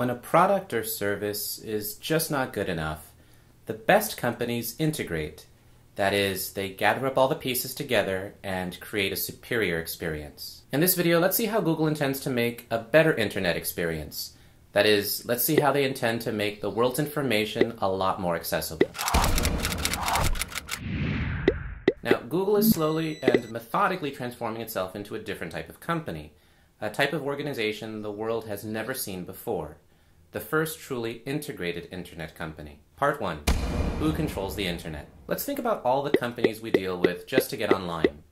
When a product or service is just not good enough, the best companies integrate. That is, they gather up all the pieces together and create a superior experience. In this video, let's see how Google intends to make a better internet experience. That is, let's see how they intend to make the world's information a lot more accessible. Now, Google is slowly and methodically transforming itself into a different type of company, a type of organization the world has never seen before. The first truly integrated internet company. Part 1 Who controls the internet? Let's think about all the companies we deal with just to get online.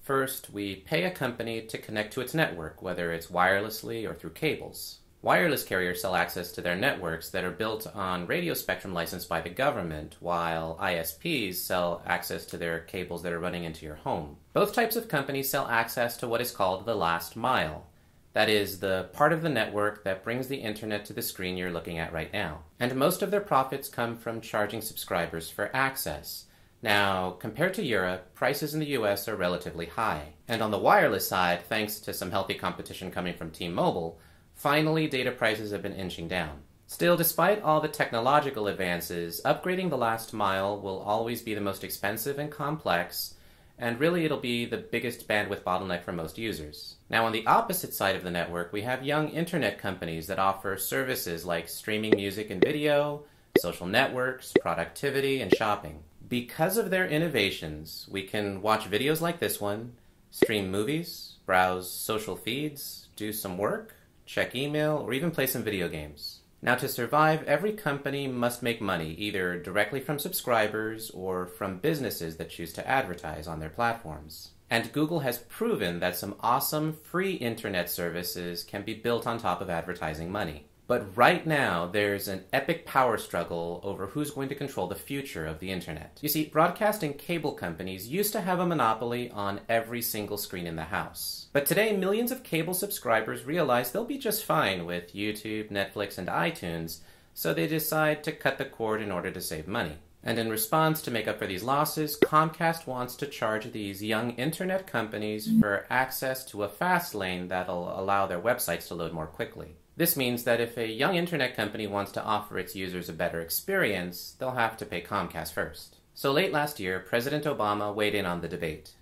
First, we pay a company to connect to its network, whether it's wirelessly or through cables. Wireless carriers sell access to their networks that are built on radio spectrum licensed by the government, while ISPs sell access to their cables that are running into your home. Both types of companies sell access to what is called the last mile. That is, the part of the network that brings the internet to the screen you're looking at right now. And most of their profits come from charging subscribers for access. Now, compared to Europe, prices in the US are relatively high. And on the wireless side, thanks to some healthy competition coming from T Mobile, Finally, data prices have been inching down. Still, despite all the technological advances, upgrading the last mile will always be the most expensive and complex, and really it'll be the biggest bandwidth bottleneck for most users. Now, on the opposite side of the network, we have young internet companies that offer services like streaming music and video, social networks, productivity, and shopping. Because of their innovations, we can watch videos like this one, stream movies, browse social feeds, do some work, check email, or even play some video games. Now, to survive, every company must make money either directly from subscribers or from businesses that choose to advertise on their platforms. And Google has proven that some awesome free internet services can be built on top of advertising money. But right now, there's an epic power struggle over who's going to control the future of the internet. You see, broadcasting cable companies used to have a monopoly on every single screen in the house. But today, millions of cable subscribers realize they'll be just fine with YouTube, Netflix, and iTunes, so they decide to cut the cord in order to save money. And in response to make up for these losses, Comcast wants to charge these young internet companies for access to a fast lane that'll allow their websites to load more quickly. This means that if a young internet company wants to offer its users a better experience, they'll have to pay Comcast first. So late last year, President Obama weighed in on the debate.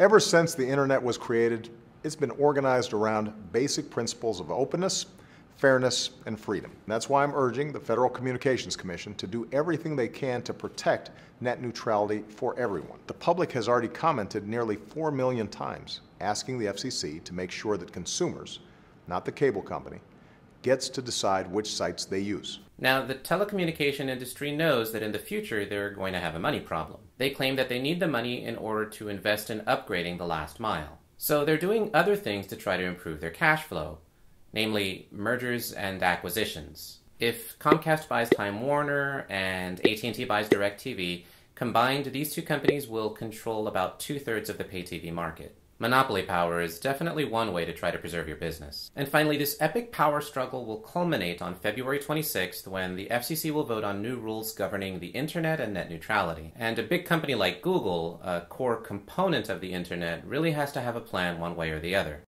Ever since the internet was created, it's been organized around basic principles of openness, fairness, and freedom. That's why I'm urging the Federal Communications Commission to do everything they can to protect net neutrality for everyone. The public has already commented nearly 4 million times asking the FCC to make sure that consumers not the cable company, gets to decide which sites they use. Now, the telecommunication industry knows that in the future they're going to have a money problem. They claim that they need the money in order to invest in upgrading the last mile. So they're doing other things to try to improve their cash flow, namely mergers and acquisitions. If Comcast buys Time Warner and AT&T buys DirecTV, combined these two companies will control about two-thirds of the pay TV market. Monopoly power is definitely one way to try to preserve your business. And finally, this epic power struggle will culminate on February 26th when the FCC will vote on new rules governing the internet and net neutrality. And a big company like Google, a core component of the internet, really has to have a plan one way or the other.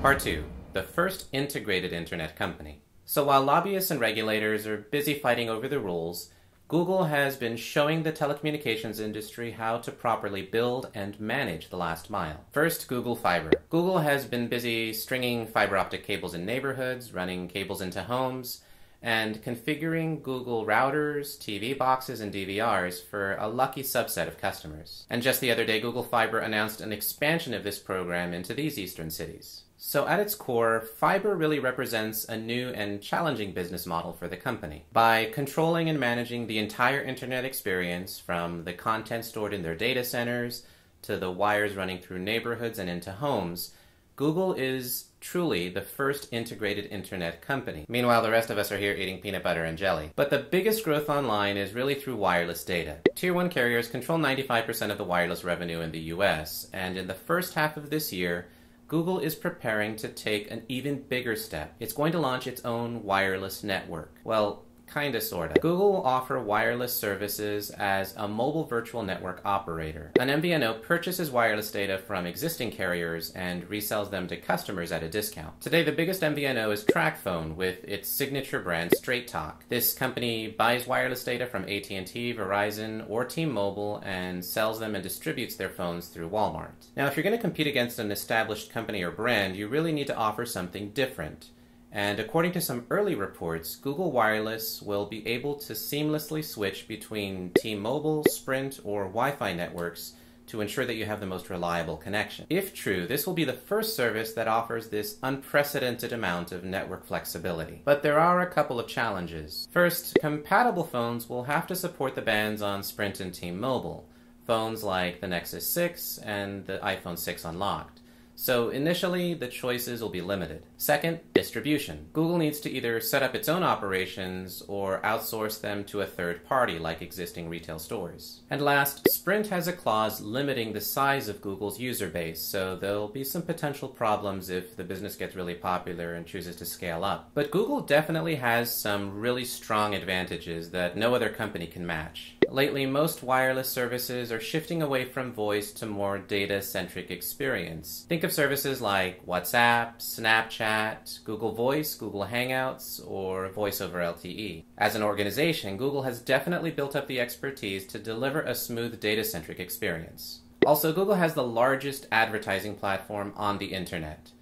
Part 2 The first integrated internet company. So while lobbyists and regulators are busy fighting over the rules, Google has been showing the telecommunications industry how to properly build and manage the last mile. First, Google Fiber. Google has been busy stringing fiber optic cables in neighborhoods, running cables into homes, and configuring Google routers, TV boxes, and DVRs for a lucky subset of customers. And just the other day, Google Fiber announced an expansion of this program into these eastern cities. So, at its core, fiber really represents a new and challenging business model for the company. By controlling and managing the entire internet experience, from the content stored in their data centers to the wires running through neighborhoods and into homes, Google is truly the first integrated internet company. Meanwhile, the rest of us are here eating peanut butter and jelly. But the biggest growth online is really through wireless data. Tier 1 carriers control 95% of the wireless revenue in the US, and in the first half of this year, Google is preparing to take an even bigger step. It's going to launch its own wireless network. Well, Kinda sorta. Google will offer wireless services as a mobile virtual network operator. An MVNO purchases wireless data from existing carriers and resells them to customers at a discount. Today, the biggest MVNO is TracFone with its signature brand Straight Talk. This company buys wireless data from AT&T, Verizon, or T-Mobile and sells them and distributes their phones through Walmart. Now, if you're going to compete against an established company or brand, you really need to offer something different. And according to some early reports, Google Wireless will be able to seamlessly switch between T Mobile, Sprint, or Wi Fi networks to ensure that you have the most reliable connection. If true, this will be the first service that offers this unprecedented amount of network flexibility. But there are a couple of challenges. First, compatible phones will have to support the bands on Sprint and T Mobile, phones like the Nexus 6 and the iPhone 6 Unlocked. So initially, the choices will be limited. Second, distribution. Google needs to either set up its own operations or outsource them to a third party like existing retail stores. And last, Sprint has a clause limiting the size of Google's user base, so there'll be some potential problems if the business gets really popular and chooses to scale up. But Google definitely has some really strong advantages that no other company can match. Lately, most wireless services are shifting away from voice to more data centric experience. Think of services like WhatsApp, Snapchat, Google Voice, Google Hangouts, or Voice over LTE. As an organization, Google has definitely built up the expertise to deliver a smooth data centric experience. Also, Google has the largest advertising platform on the internet.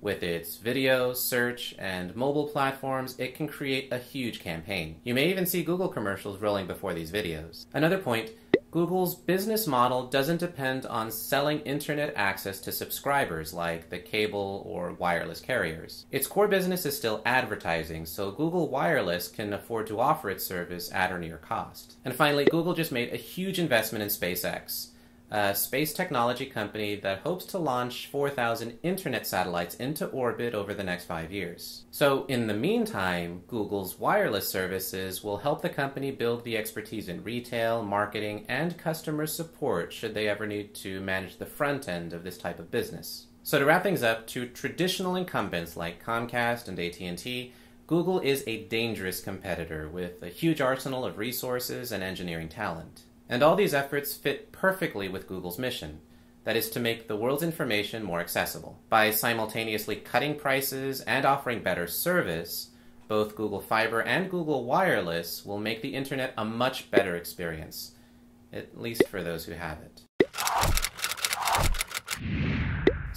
With its video, search, and mobile platforms, it can create a huge campaign. You may even see Google commercials rolling before these videos. Another point Google's business model doesn't depend on selling internet access to subscribers like the cable or wireless carriers. Its core business is still advertising, so Google Wireless can afford to offer its service at or near cost. And finally, Google just made a huge investment in SpaceX a space technology company that hopes to launch 4,000 internet satellites into orbit over the next five years. So, in the meantime, Google's wireless services will help the company build the expertise in retail, marketing, and customer support should they ever need to manage the front end of this type of business. So, to wrap things up, to traditional incumbents like Comcast and AT&T, Google is a dangerous competitor with a huge arsenal of resources and engineering talent. And all these efforts fit perfectly with Google's mission that is to make the world's information more accessible. By simultaneously cutting prices and offering better service, both Google Fiber and Google Wireless will make the internet a much better experience, at least for those who have it.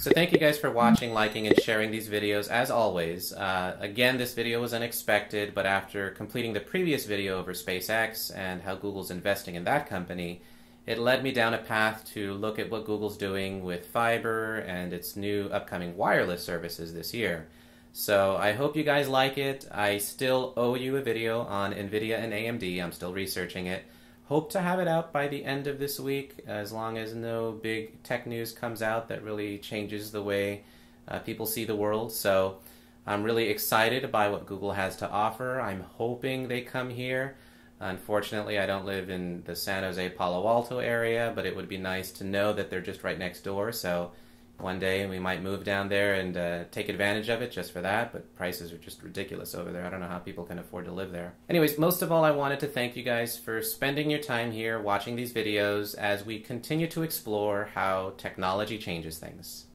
So thank you guys for watching, liking, and sharing these videos as always. Uh, again, this video was unexpected, but after completing the previous video over SpaceX and how Google's investing in that company, it led me down a path to look at what Google's doing with fiber and its new upcoming wireless services this year. So I hope you guys like it. I still owe you a video on NVIDIA and AMD. I'm still researching it. Hope to have it out by the end of this week, as long as no big tech news comes out that really changes the way uh, people see the world. So I'm really excited by what Google has to offer. I'm hoping they come here. Unfortunately, I don't live in the San Jose Palo Alto area, but it would be nice to know that they're just right next door. So one day we might move down there and uh, take advantage of it just for that, but prices are just ridiculous over there. I don't know how people can afford to live there. Anyways, most of all, I wanted to thank you guys for spending your time here watching these videos as we continue to explore how technology changes things.